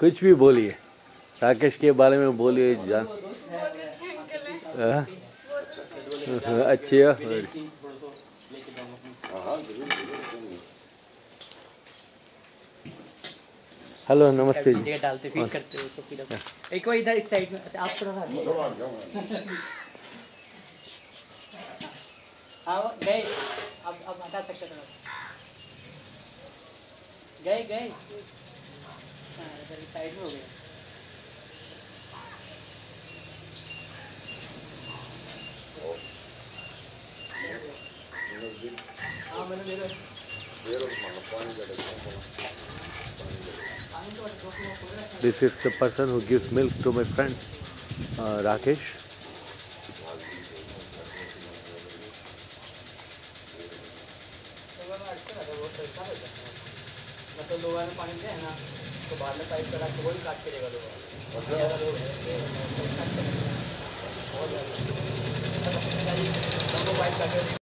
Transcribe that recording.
कुछ भी बोलिए। राकेश के बारे में बोलिए जान हाँ? अच्छी है। हेलो नमस्ते जी। डालते फ़ीड करते हो एक बार इधर इस साइड में आप थोड़ा हाँ गए। अब अब हटा सकते हो गए गए। साइड में हो गए हाँ मैंने ले लो This is the person who gives milk to my friend uh, Rakesh. मतलब लोग ने पानी दिया है ना तो बाद में पाइप चला के वही काट के देगा लोग पाइप काट के